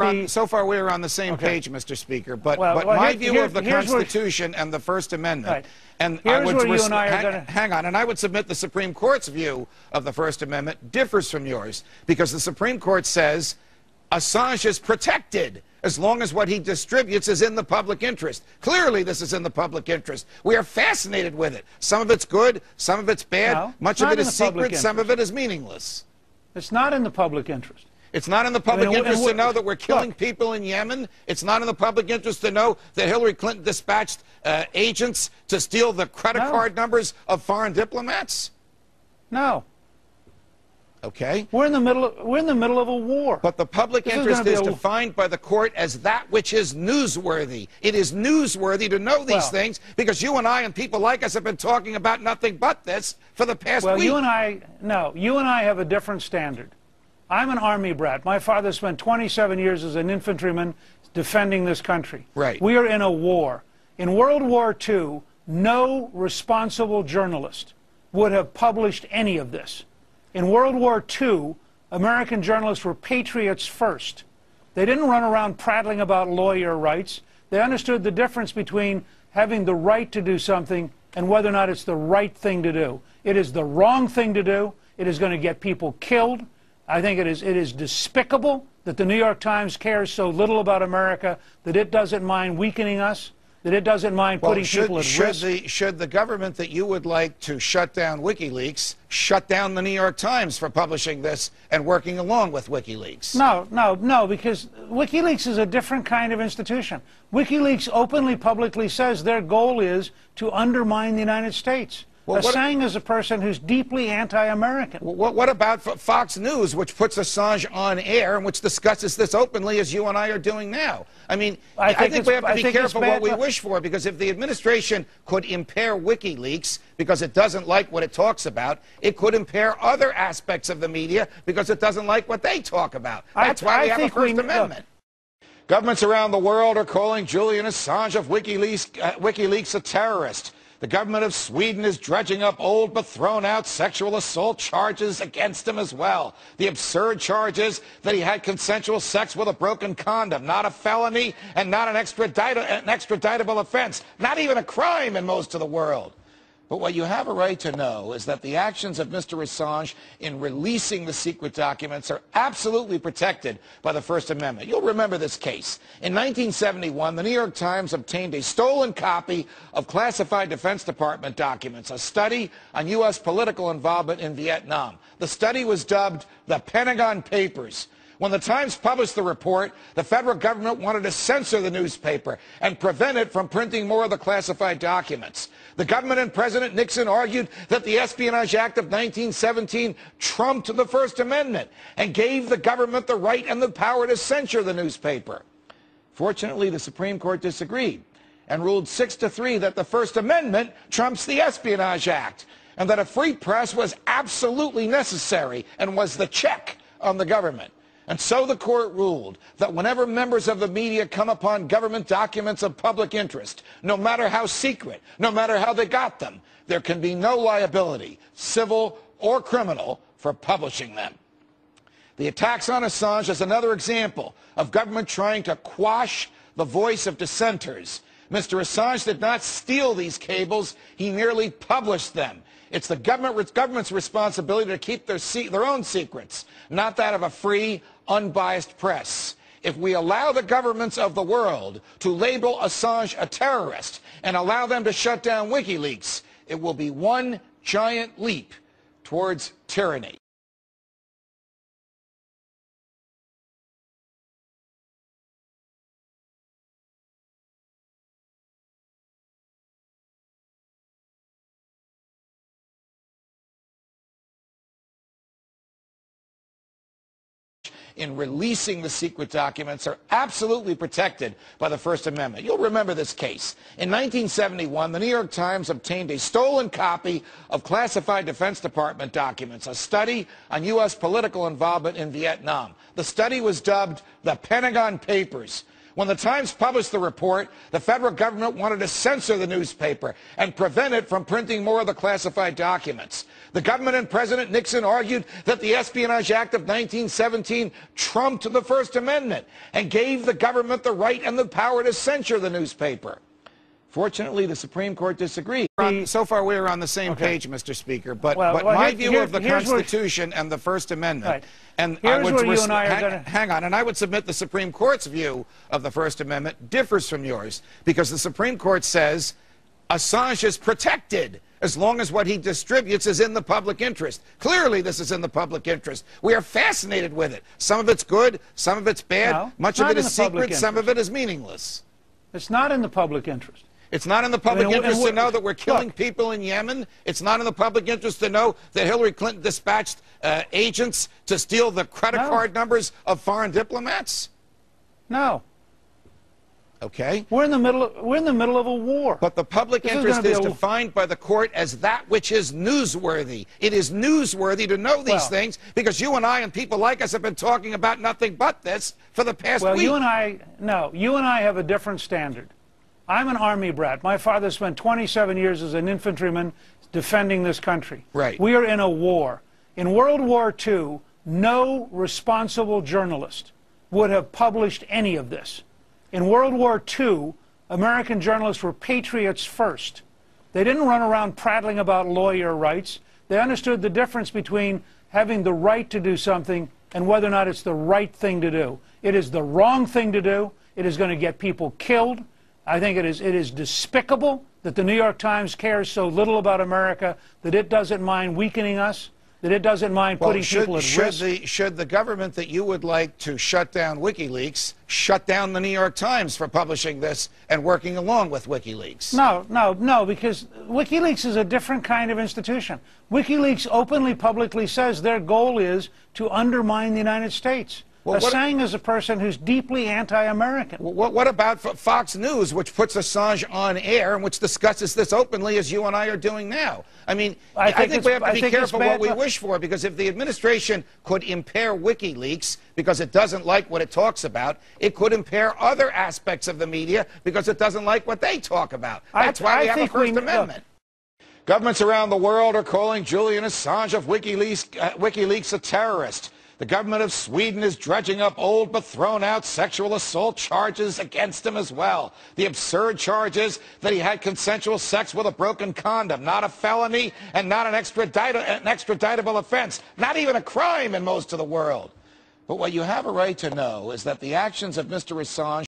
on, so far we are on the same Okay. page, Mr. Speaker. But, Well, but well, my here- view here- of the where- Constitution and the First Amendment, Right. and I Here's would where you and I are hang, gonna- hang on, and I would submit the Supreme Court's view of the First Amendment differs from yours because the Supreme Court says Assange is protected as long as what he distributes is in the public interest. Clearly, this is in the public interest. We are fascinated with it. Some of it's good, some of it's bad, No, much of it is secret, some of it is meaningless. It's not in the public interest. It's not in the public and interest to know that we're killing look. people in Yemen. It's not in the public interest to know that Hillary Clinton dispatched uh, agents to steal the credit No. card numbers of foreign diplomats. No. Okay. We're in the middle of, we're in the middle of a war. But the public This interest gonna is defined by the court as that which is newsworthy. It is newsworthy to know these Well- things because you and I and people like us have been talking about nothing but this for the past well, week. you and I no, you and I have a different standard. I'm an army brat. My father spent 27 years as an infantryman defending this country. Right. We are in a war. In World War II, no responsible journalist would have published any of this. In World War II, American journalists were patriots first. They didn't run around prattling about lawyer rights. They understood the difference between having the right to do something and whether or not it's the right thing to do. It is the wrong thing to do. It is going to get people killed. I think it is, it is despicable that the New York Times cares so little about America that it doesn't mind weakening us, that it doesn't mind well, putting should, people at should risk. the should the government that you would like to shut down WikiLeaks shut down the New York Times for publishing this and working along with WikiLeaks? No, no, no, because WikiLeaks is a different kind of institution. WikiLeaks openly, publicly says their goal is to undermine the United States. Well, what- Assange is a person who's deeply anti-American. What, what about Fox News, which puts Assange on air and which discusses this openly as you and I are doing now? I mean, I I think think, we have to I be careful what we wish for because if the administration could impair WikiLeaks because it doesn't like what it talks about, it could impair other aspects of the media because it doesn't like what they talk about. I- That's why I we have a think we- First look. Amendment. Governments around the world are calling Julian Assange of WikiLeaks, uh, WikiLeaks a terrorist. The government of Sweden is dredging up old but thrown out sexual assault charges against him as well. The absurd charge is that he had consensual sex with a broken condom, not a felony and not an, an extraditable offense, not even a crime in most of the world. But what you have a right to know is that the actions of Mr. Assange in releasing the secret documents are absolutely protected by the First Amendment. You'll remember this case. In 1971, the New York Times obtained a stolen copy of classified Defense Department documents, a study on U.S. political involvement in Vietnam. The study was dubbed the Pentagon Papers. When the Times published the report, the federal government wanted to censor the newspaper and prevent it from printing more of the classified documents. The government and President Nixon argued that the Espionage Act of 1917 trumped the First Amendment and gave the government the right and the power to censure the newspaper. Fortunately, the Supreme Court disagreed and ruled 6 to 3 that the First Amendment trumps the Espionage Act and that a free press was absolutely necessary and was the check on the government. And so the court ruled that whenever members of the media come upon government documents of public interest, no matter how secret, no matter how they got them, there can be no liability, civil or criminal, for publishing them. The attacks on Assange is another example of government trying to quash the voice of dissenters. Mr. Assange did not steal these cables, he merely published them. It's the government, government's responsibility to keep their, their own secrets, not that of a free, unbiased press. If we allow the governments of the world to label Assange a terrorist and allow them to shut down WikiLeaks, it will be one giant leap towards tyranny. In releasing the secret documents are absolutely protected by the First Amendment. You'll remember this case. In 1971, the New York Times obtained a stolen copy of classified Defense Department documents, a study on U.S. political involvement in Vietnam. The study was dubbed the Pentagon Papers. When the Times published the report, the federal government wanted to censor the newspaper and prevent it from printing more of the classified documents. The government and President Nixon argued that the Espionage Act of 1917 trumped the First Amendment and gave the government the right and the power to censure the newspaper. Fortunately, the Supreme Court disagreed. The- so far, we are on the same Okay. page, Mr. Speaker. But, Well, but well, my here- view here- of the here's where- Constitution and the First Amendment, Right. and I Here's would where you and I are hang, gonna- hang on, and I would submit the Supreme Court's view of the First Amendment differs from yours because the Supreme Court says Assange is protected as long as what he distributes is in the public interest. Clearly, this is in the public interest. We are fascinated with it. Some of it's good, some of it's bad. No, Much of it is in the public secret, some of it is meaningless. It's not in the public interest. It's not in the public and interest to know that we're killing look. people in Yemen. It's not in the public interest to know that Hillary Clinton dispatched uh, agents to steal the credit No. card numbers of foreign diplomats. No. Okay? We're in the middle of, we're in the middle of a war. But the public This interest gonna is defined by the court as that which is newsworthy. It is newsworthy to know these Well- things because you and I and people like us have been talking about nothing but this for the past Well, week. you and I, no, you and I have a different standard. I'm an army brat. My father spent 27 years as an infantryman defending this country. Right. We are in a war. In World War II, no responsible journalist would have published any of this. In World War II, American journalists were patriots first. They didn't run around prattling about lawyer rights. They understood the difference between having the right to do something and whether or not it's the right thing to do. It is the wrong thing to do. It is going to get people killed. I think it is, it is despicable that the New York Times cares so little about America that it doesn't mind weakening us, that it doesn't mind Well, putting should, people at should risk. The, should the government that you would like to shut down WikiLeaks shut down the New York Times for publishing this and working along with WikiLeaks? No, no, no, because WikiLeaks is a different kind of institution. WikiLeaks openly, publicly says their goal is to undermine the United States. Well, Assange is a person who's deeply anti-American. What, what about Fox News, which puts Assange on air and which discusses this openly as you and I are doing now? I mean, I I think think, we have to I be careful what we wish for because if the administration could impair WikiLeaks because it doesn't like what it talks about, it could impair other aspects of the media because it doesn't like what they talk about. I- That's why I we have a think we- First look, Amendment. Governments around the world are calling Julian Assange of WikiLeaks, uh, WikiLeaks a terrorist. The government of Sweden is dredging up old but thrown out sexual assault charges against him as well. The absurd charge is that he had consensual sex with a broken condom, not a felony and not an, an extraditable offense, not even a crime in most of the world. But what you have a right to know is that the actions of Mr. Assange